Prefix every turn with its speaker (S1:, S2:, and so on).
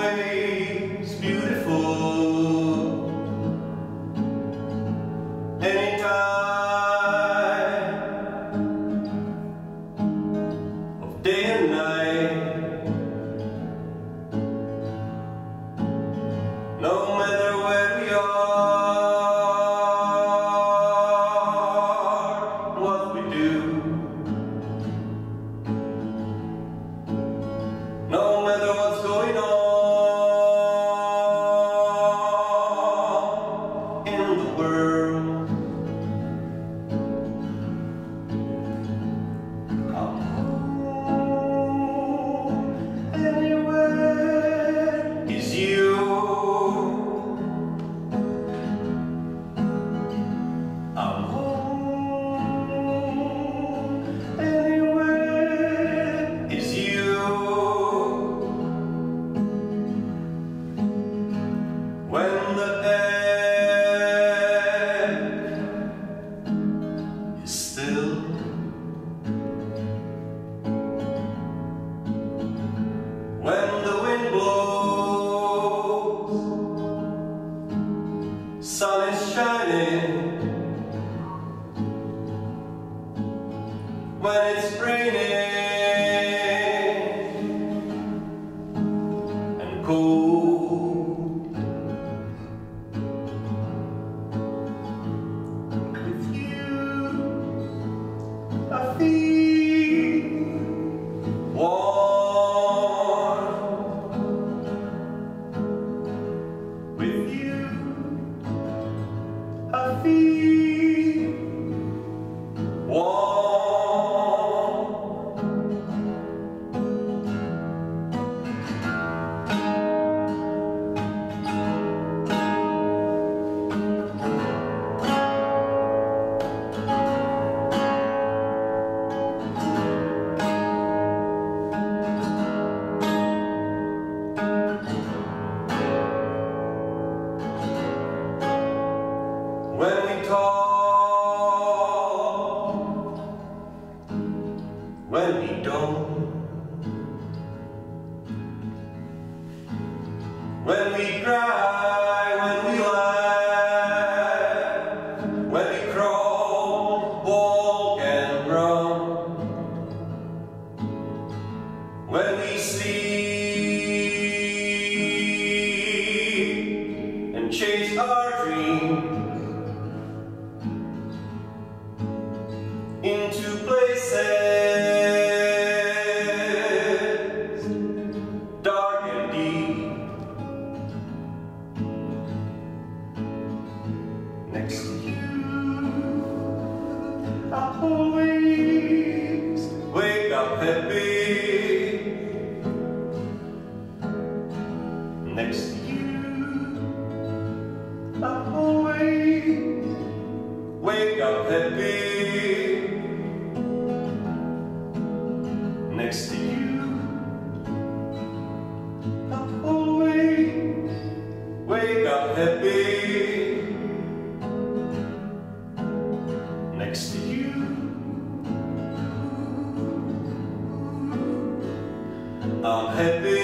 S1: always beautiful. Anytime of day and night, When it's raining And cold With you, I feel warm. With you, I feel warm. When we don't, happy next to you. I always wake up happy next to you. I always wake up happy next to you. I'm happy.